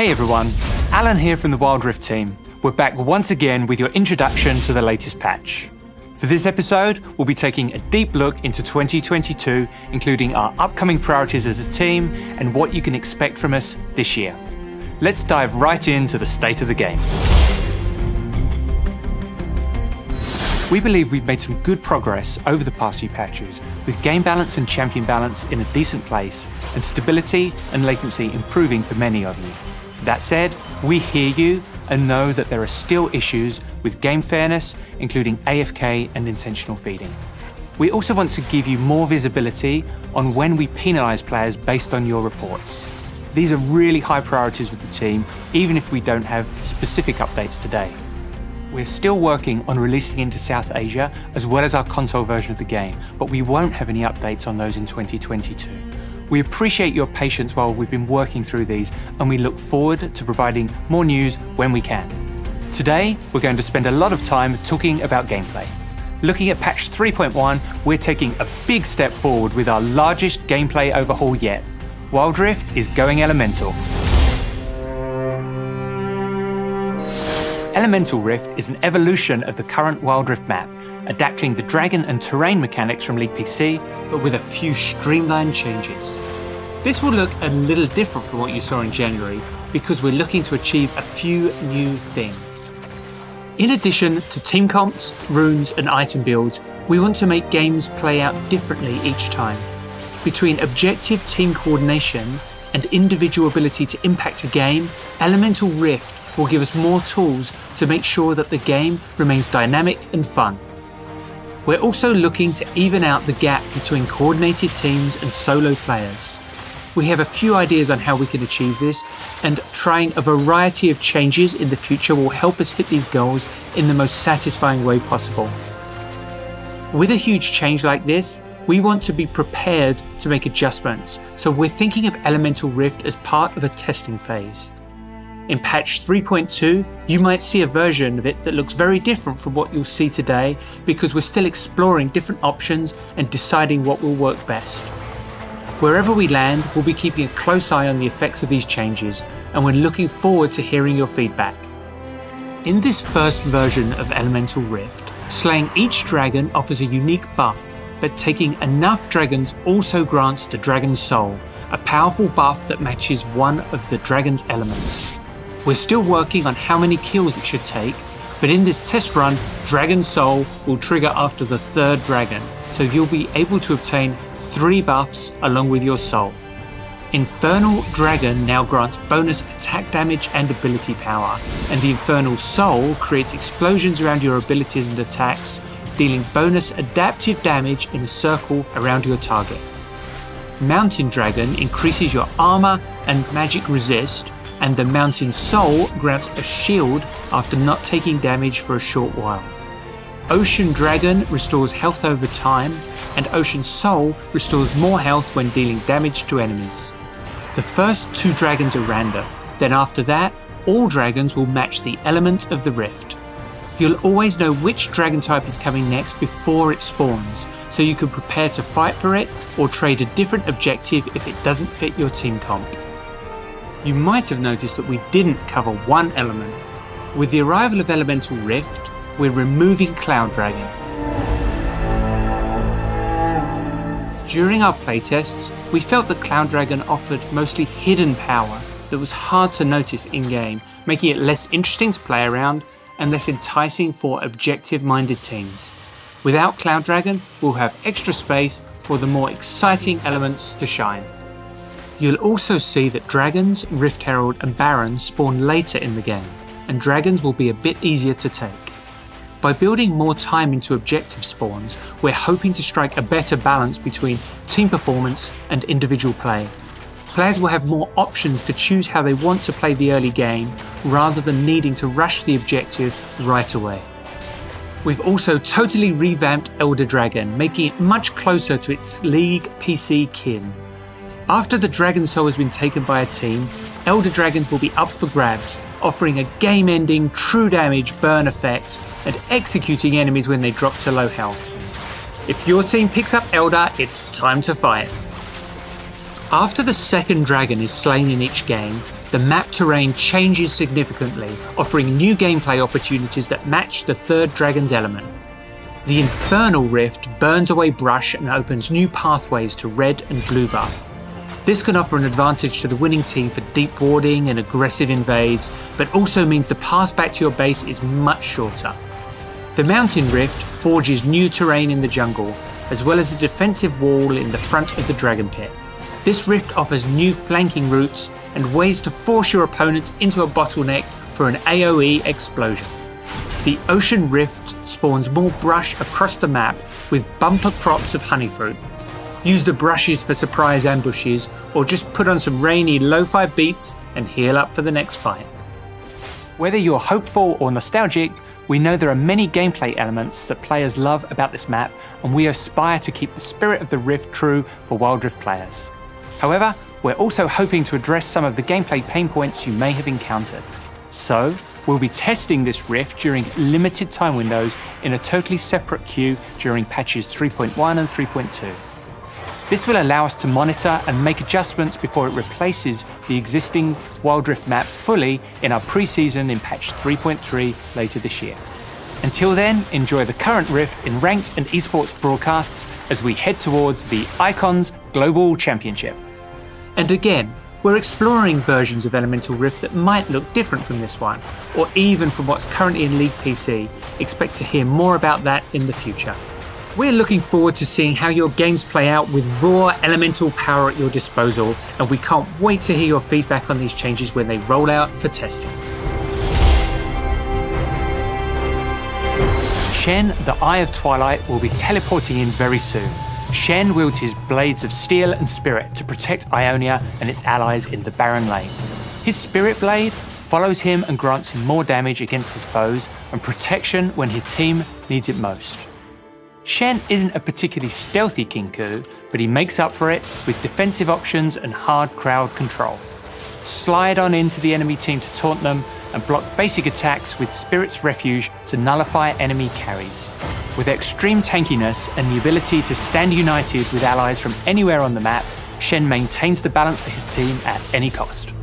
Hey everyone, Alan here from the Wild Rift team. We're back once again with your introduction to the latest patch. For this episode, we'll be taking a deep look into 2022, including our upcoming priorities as a team and what you can expect from us this year. Let's dive right into the state of the game. We believe we've made some good progress over the past few patches, with game balance and champion balance in a decent place, and stability and latency improving for many of you. That said, we hear you and know that there are still issues with game fairness, including AFK and intentional feeding. We also want to give you more visibility on when we penalise players based on your reports. These are really high priorities with the team, even if we don't have specific updates today. We're still working on releasing into South Asia as well as our console version of the game, but we won't have any updates on those in 2022. We appreciate your patience while we've been working through these, and we look forward to providing more news when we can. Today, we're going to spend a lot of time talking about gameplay. Looking at patch 3.1, we're taking a big step forward with our largest gameplay overhaul yet. Wild Rift is going elemental. Elemental Rift is an evolution of the current Wild Rift map, adapting the dragon and terrain mechanics from League PC, but with a few streamlined changes. This will look a little different from what you saw in January because we're looking to achieve a few new things. In addition to team comps, runes, and item builds, we want to make games play out differently each time. Between objective team coordination and individual ability to impact a game, Elemental Rift will give us more tools to make sure that the game remains dynamic and fun. We're also looking to even out the gap between coordinated teams and solo players. We have a few ideas on how we can achieve this, and trying a variety of changes in the future will help us hit these goals in the most satisfying way possible. With a huge change like this, we want to be prepared to make adjustments, so we're thinking of Elemental Rift as part of a testing phase. In patch 3.2, you might see a version of it that looks very different from what you'll see today because we're still exploring different options and deciding what will work best. Wherever we land, we'll be keeping a close eye on the effects of these changes, and we're looking forward to hearing your feedback. In this first version of Elemental Rift, slaying each dragon offers a unique buff, but taking enough dragons also grants the Dragon's Soul, a powerful buff that matches one of the dragon's elements. We're still working on how many kills it should take, but in this test run, Dragon Soul will trigger after the third dragon, so you'll be able to obtain three buffs along with your soul. Infernal Dragon now grants bonus attack damage and ability power, and the Infernal Soul creates explosions around your abilities and attacks, dealing bonus adaptive damage in a circle around your target. Mountain Dragon increases your armor and magic resist, and the Mountain Soul grants a shield after not taking damage for a short while. Ocean Dragon restores health over time, and Ocean Soul restores more health when dealing damage to enemies. The first two dragons are random, then after that, all dragons will match the element of the rift. You'll always know which dragon type is coming next before it spawns, so you can prepare to fight for it or trade a different objective if it doesn't fit your team comp. You might have noticed that we didn't cover one element. With the arrival of Elemental Rift, we're removing Cloud Dragon. During our playtests, we felt that Cloud Dragon offered mostly hidden power that was hard to notice in game, making it less interesting to play around and less enticing for objective minded teams. Without Cloud Dragon, we'll have extra space for the more exciting elements to shine. You'll also see that dragons, Rift Herald, and Barons spawn later in the game, and dragons will be a bit easier to take. By building more time into objective spawns, we're hoping to strike a better balance between team performance and individual play. Players will have more options to choose how they want to play the early game, rather than needing to rush the objective right away. We've also totally revamped Elder Dragon, making it much closer to its League PC kin. After the Dragon Soul has been taken by a team, Elder Dragons will be up for grabs, offering a game ending, true damage burn effect and executing enemies when they drop to low health. If your team picks up Elder, it's time to fight. After the second dragon is slain in each game, the map terrain changes significantly, offering new gameplay opportunities that match the third Dragon's element. The Infernal Rift burns away brush and opens new pathways to red and blue buff. This can offer an advantage to the winning team for deep warding and aggressive invades, but also means the path back to your base is much shorter. The Mountain Rift forges new terrain in the jungle, as well as a defensive wall in the front of the Dragon Pit. This rift offers new flanking routes and ways to force your opponents into a bottleneck for an AoE explosion. The Ocean Rift spawns more brush across the map with bumper crops of honeyfruit. Use the brushes for surprise ambushes, or just put on some rainy lo-fi beats and heal up for the next fight. Whether you're hopeful or nostalgic, we know there are many gameplay elements that players love about this map, and we aspire to keep the spirit of the Rift true for Wild Rift players. However, we're also hoping to address some of the gameplay pain points you may have encountered. So, we'll be testing this Rift during limited time windows in a totally separate queue during patches 3.1 and 3.2. This will allow us to monitor and make adjustments before it replaces the existing Wild Rift map fully in our pre-season in patch 3.3 later this year. Until then, enjoy the current Rift in ranked and esports broadcasts as we head towards the Icons Global Championship. And again, we're exploring versions of Elemental Rift that might look different from this one, or even from what's currently in League PC. Expect to hear more about that in the future. We're looking forward to seeing how your games play out with raw elemental power at your disposal, and we can't wait to hear your feedback on these changes when they roll out for testing. Shen, the Eye of Twilight, will be teleporting in very soon. Shen wields his blades of steel and spirit to protect Ionia and its allies in the Baron Lane. His spirit blade follows him and grants him more damage against his foes and protection when his team needs it most. Shen isn't a particularly stealthy Kinkou, but he makes up for it with defensive options and hard crowd control. Slide on into the enemy team to taunt them and block basic attacks with Spirit's Refuge to nullify enemy carries. With extreme tankiness and the ability to stand united with allies from anywhere on the map, Shen maintains the balance for his team at any cost.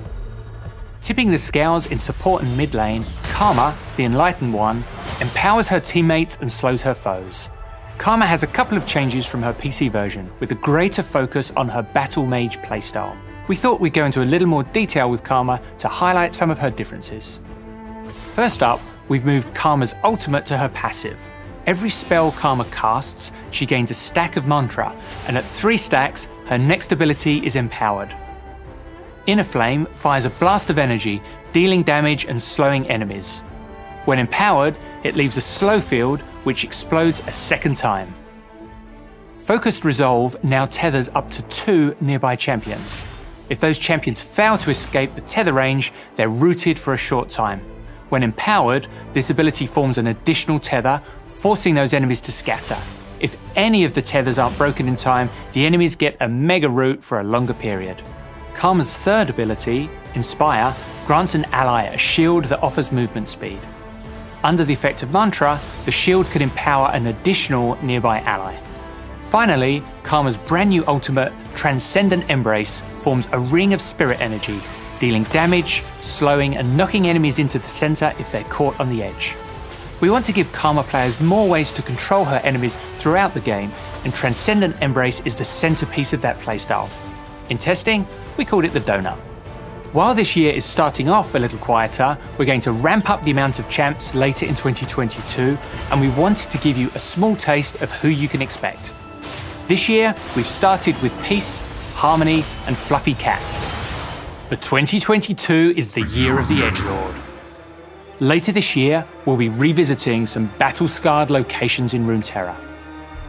Tipping the scales in support and mid lane, Karma, the Enlightened One, empowers her teammates and slows her foes. Karma has a couple of changes from her PC version, with a greater focus on her Battle Mage playstyle. We thought we'd go into a little more detail with Karma to highlight some of her differences. First up, we've moved Karma's ultimate to her passive. Every spell Karma casts, she gains a stack of mantra, and at three stacks, her next ability is empowered. Inner Flame fires a blast of energy, dealing damage and slowing enemies. When empowered, it leaves a slow field which explodes a second time. Focused Resolve now tethers up to two nearby champions. If those champions fail to escape the tether range, they're rooted for a short time. When empowered, this ability forms an additional tether, forcing those enemies to scatter. If any of the tethers aren't broken in time, the enemies get a mega root for a longer period. Karma's third ability, Inspire, grants an ally a shield that offers movement speed. Under the effect of Mantra, the shield could empower an additional nearby ally. Finally, Karma's brand new ultimate, Transcendent Embrace, forms a ring of spirit energy, dealing damage, slowing, and knocking enemies into the center if they're caught on the edge. We want to give Karma players more ways to control her enemies throughout the game, and Transcendent Embrace is the centerpiece of that playstyle. In testing, we called it the Donut. While this year is starting off a little quieter, we're going to ramp up the amount of champs later in 2022, and we wanted to give you a small taste of who you can expect. This year, we've started with Peace, Harmony, and Fluffy Cats. But 2022 is the year of the Edgelord. Later this year, we'll be revisiting some battle-scarred locations in Runeterra.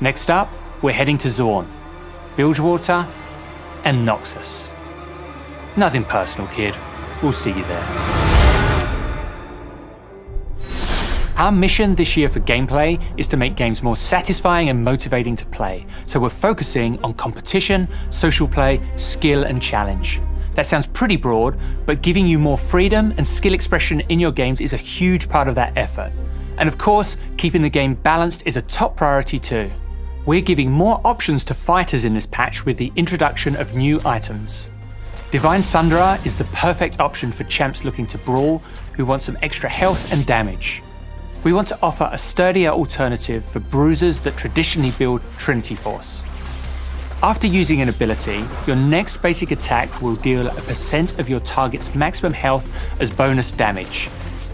Next up, we're heading to Zaun, Bilgewater, and Noxus. Nothing personal, kid. We'll see you there. Our mission this year for gameplay is to make games more satisfying and motivating to play, so we're focusing on competition, social play, skill, and challenge. That sounds pretty broad, but giving you more freedom and skill expression in your games is a huge part of that effort. And of course, keeping the game balanced is a top priority too. We're giving more options to fighters in this patch with the introduction of new items. Divine Sunderer is the perfect option for champs looking to brawl who want some extra health and damage. We want to offer a sturdier alternative for bruisers that traditionally build Trinity Force. After using an ability, your next basic attack will deal a percent of your target's maximum health as bonus damage.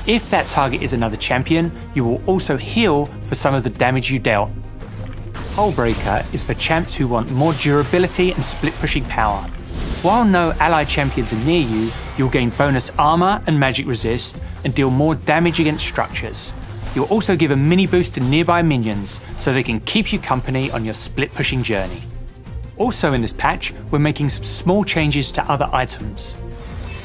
If that target is another champion, you will also heal for some of the damage you dealt. Hullbreaker is for champs who want more durability and split pushing power. While no allied champions are near you, you'll gain bonus armor and magic resist and deal more damage against structures. You'll also give a mini boost to nearby minions so they can keep you company on your split pushing journey. Also in this patch, we're making some small changes to other items.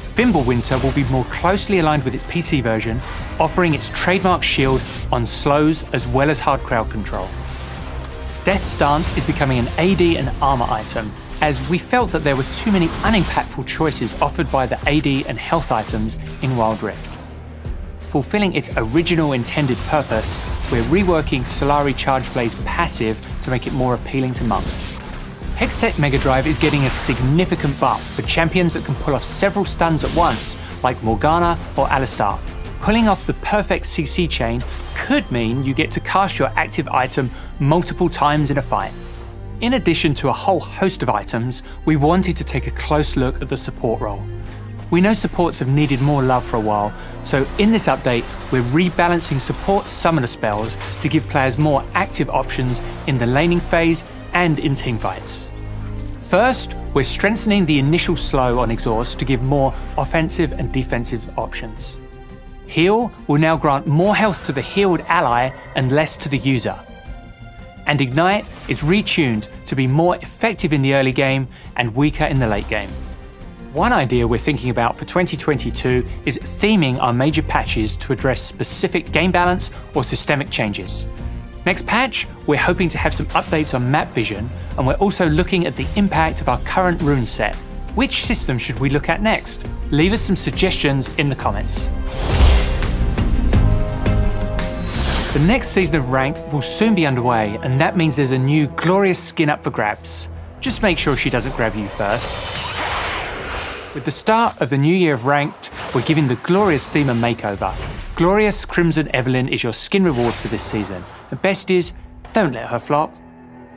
Fimbulwinter will be more closely aligned with its PC version, offering its trademark shield on slows as well as hard crowd control. Death's Dance is becoming an AD and armor item, as we felt that there were too many unimpactful choices offered by the AD and health items in Wild Rift. Fulfilling its original intended purpose, we're reworking Solari Chargeblade's passive to make it more appealing to monks. Hextech Mega Drive is getting a significant buff for champions that can pull off several stuns at once, like Morgana or Alistar. Pulling off the perfect CC chain could mean you get to cast your active item multiple times in a fight. In addition to a whole host of items, we wanted to take a close look at the support role. We know supports have needed more love for a while, so in this update, we're rebalancing support summoner spells to give players more active options in the laning phase and in teamfights. First, we're strengthening the initial slow on exhaust to give more offensive and defensive options. Heal will now grant more health to the healed ally and less to the user. And Ignite is retuned to be more effective in the early game and weaker in the late game. One idea we're thinking about for 2022 is theming our major patches to address specific game balance or systemic changes. Next patch, we're hoping to have some updates on map vision, and we're also looking at the impact of our current rune set. Which system should we look at next? Leave us some suggestions in the comments. The next season of Ranked will soon be underway, and that means there's a new glorious skin up for grabs. Just make sure she doesn't grab you first. With the start of the new year of Ranked, we're giving the glorious theme a makeover. Glorious Crimson Evelynn is your skin reward for this season. The best is, don't let her flop.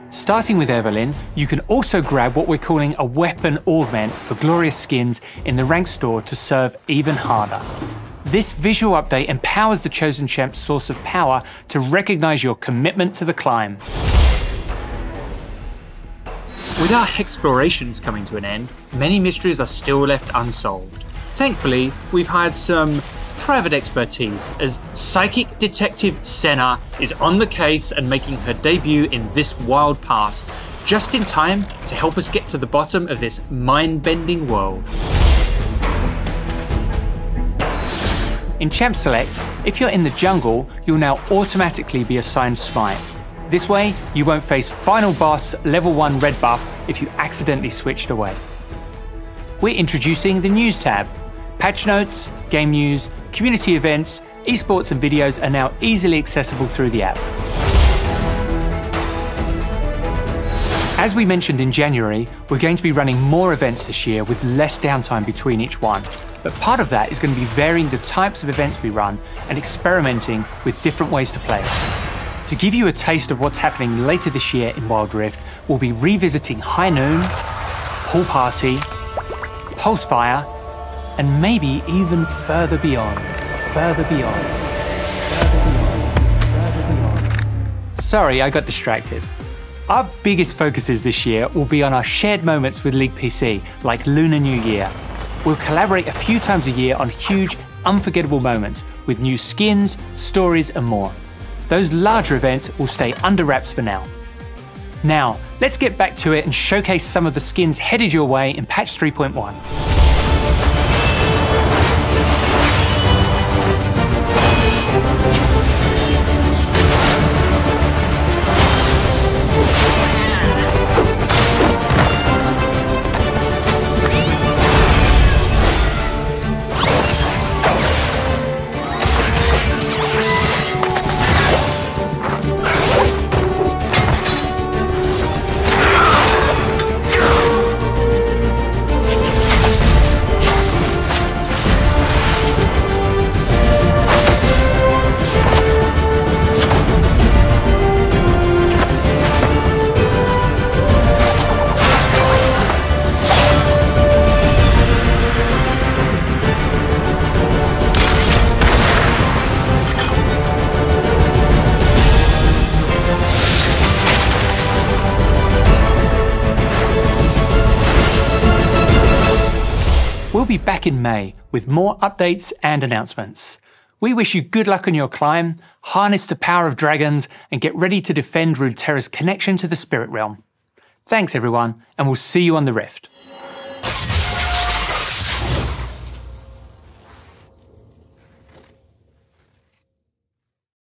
Starting with Evelynn, you can also grab what we're calling a weapon augment for glorious skins in the rank store to serve even harder. This visual update empowers the Chosen Champ's source of power to recognize your commitment to the climb. With our explorations coming to an end, many mysteries are still left unsolved. Thankfully, we've hired some private expertise as psychic detective Senna is on the case and making her debut in this Wild Pass, just in time to help us get to the bottom of this mind-bending world. In Champ Select, if you're in the jungle, you'll now automatically be assigned Smite. This way, you won't face final boss level 1 red buff if you accidentally switched away. We're introducing the News tab, Patch notes, game news, community events, esports and videos are now easily accessible through the app. As we mentioned in January, we're going to be running more events this year with less downtime between each one. But part of that is going to be varying the types of events we run and experimenting with different ways to play. To give you a taste of what's happening later this year in Wild Rift, we'll be revisiting High Noon, Pool Party, Pulsefire, and maybe even further beyond, further beyond, further beyond, further beyond. Sorry, I got distracted. Our biggest focuses this year will be on our shared moments with League PC, like Lunar New Year. We'll collaborate a few times a year on huge, unforgettable moments with new skins, stories, and more. Those larger events will stay under wraps for now. Now, let's get back to it and showcase some of the skins headed your way in patch 3.1. be back in May with more updates and announcements. We wish you good luck on your climb, harness the power of dragons, and get ready to defend Runeterra's connection to the spirit realm. Thanks everyone, and we'll see you on the Rift.